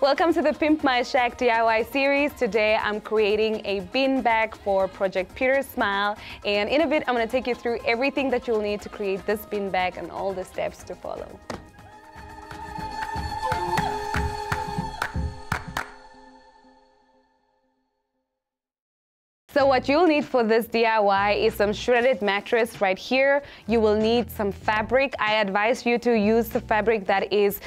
Welcome to the Pimp My Shack DIY series. Today I'm creating a bean bag for Project Peter's Smile and in a bit I'm going to take you through everything that you'll need to create this bean bag and all the steps to follow. So what you'll need for this DIY is some shredded mattress right here. You will need some fabric. I advise you to use the fabric that is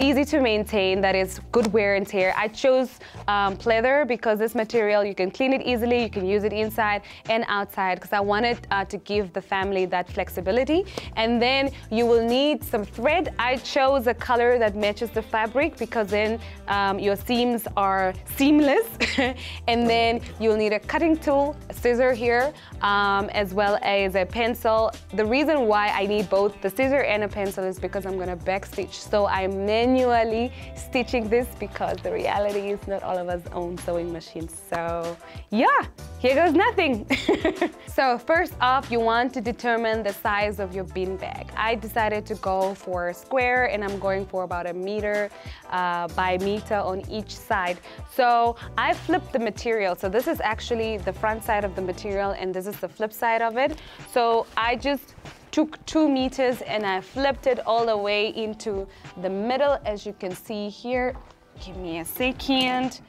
easy to maintain, that is good wear and tear. I chose um, pleather because this material, you can clean it easily, you can use it inside and outside because I wanted uh, to give the family that flexibility. And then you will need some thread. I chose a color that matches the fabric because then um, your seams are seamless. and then you'll need a cutting tool, a scissor here, um, as well as a pencil. The reason why I need both the scissor and a pencil is because I'm gonna backstitch. So I'm manually stitching this because the reality is not all of us own sewing machines. So yeah, here goes nothing. so first off, you want to determine the size of your bean bag. I decided to go for square and I'm going for about a meter uh, by meter on each side. So I flipped the material. So this is actually the front side of the material and this is the flip side of it. So I just took two meters and I flipped it all the way into the middle as you can see here. Give me a second.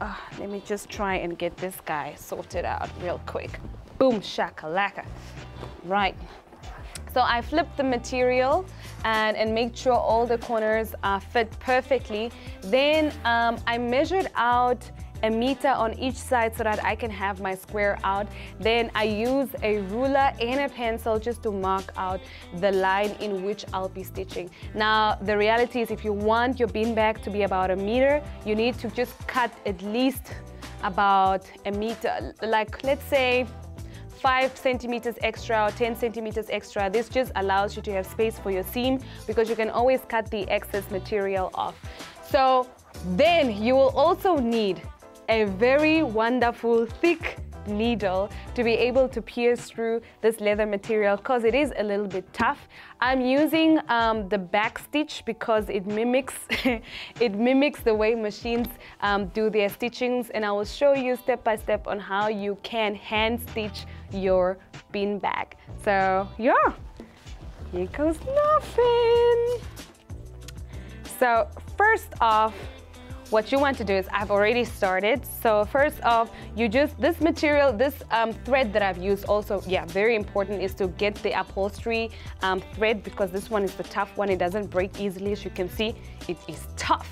Uh, let me just try and get this guy sorted out real quick. Boom, shakalaka. Right. So I flipped the material and, and make sure all the corners are fit perfectly. Then um, I measured out a meter on each side so that I can have my square out. Then I use a ruler and a pencil just to mark out the line in which I'll be stitching. Now, the reality is if you want your beanbag to be about a meter, you need to just cut at least about a meter, like let's say five centimeters extra or 10 centimeters extra. This just allows you to have space for your seam because you can always cut the excess material off. So then you will also need a very wonderful thick needle to be able to pierce through this leather material because it is a little bit tough. I'm using um, the back stitch because it mimics it mimics the way machines um, do their stitchings and I will show you step by step on how you can hand stitch your bean bag. So yeah, here goes nothing. So first off, what you want to do is I've already started. So first off, you just, this material, this um, thread that I've used also, yeah, very important is to get the upholstery um, thread because this one is the tough one. It doesn't break easily. As you can see, it is tough.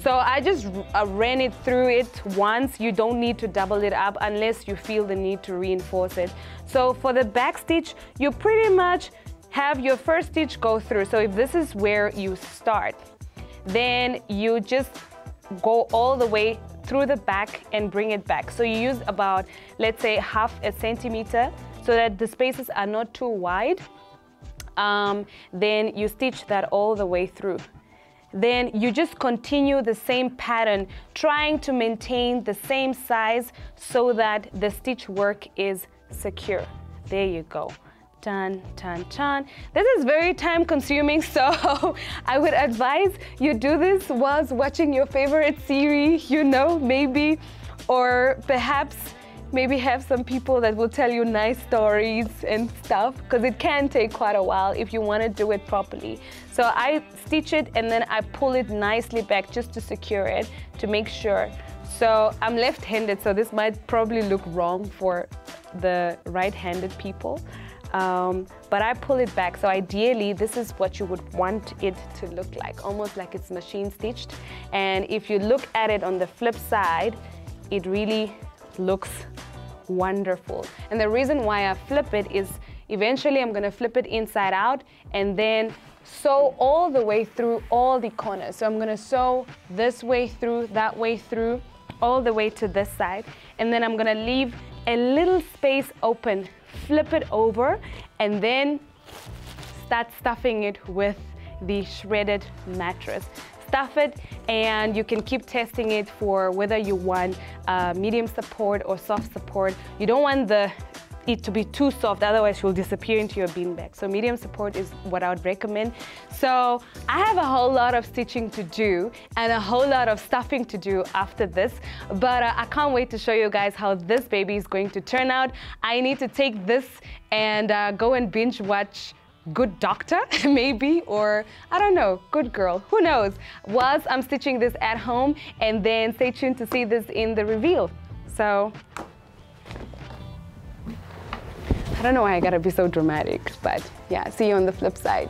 So I just uh, ran it through it once. You don't need to double it up unless you feel the need to reinforce it. So for the back stitch, you pretty much have your first stitch go through. So if this is where you start, then you just go all the way through the back and bring it back. So you use about, let's say, half a centimeter so that the spaces are not too wide. Um, then you stitch that all the way through. Then you just continue the same pattern, trying to maintain the same size so that the stitch work is secure. There you go. Dun, dun, dun. This is very time consuming, so I would advise you do this whilst watching your favorite series, you know, maybe, or perhaps maybe have some people that will tell you nice stories and stuff because it can take quite a while if you want to do it properly. So I stitch it and then I pull it nicely back just to secure it to make sure. So I'm left-handed, so this might probably look wrong for the right-handed people. Um, but I pull it back. So ideally, this is what you would want it to look like, almost like it's machine stitched. And if you look at it on the flip side, it really looks wonderful. And the reason why I flip it is eventually I'm gonna flip it inside out and then sew all the way through all the corners. So I'm gonna sew this way through, that way through, all the way to this side. And then I'm gonna leave a little space open flip it over, and then start stuffing it with the shredded mattress. Stuff it and you can keep testing it for whether you want uh, medium support or soft support. You don't want the it to be too soft, otherwise she'll disappear into your beanbag. So medium support is what I would recommend. So I have a whole lot of stitching to do and a whole lot of stuffing to do after this, but uh, I can't wait to show you guys how this baby is going to turn out. I need to take this and uh, go and binge watch good doctor maybe or I don't know good girl who knows whilst I'm stitching this at home and then stay tuned to see this in the reveal so I don't know why I gotta be so dramatic, but yeah, see you on the flip side.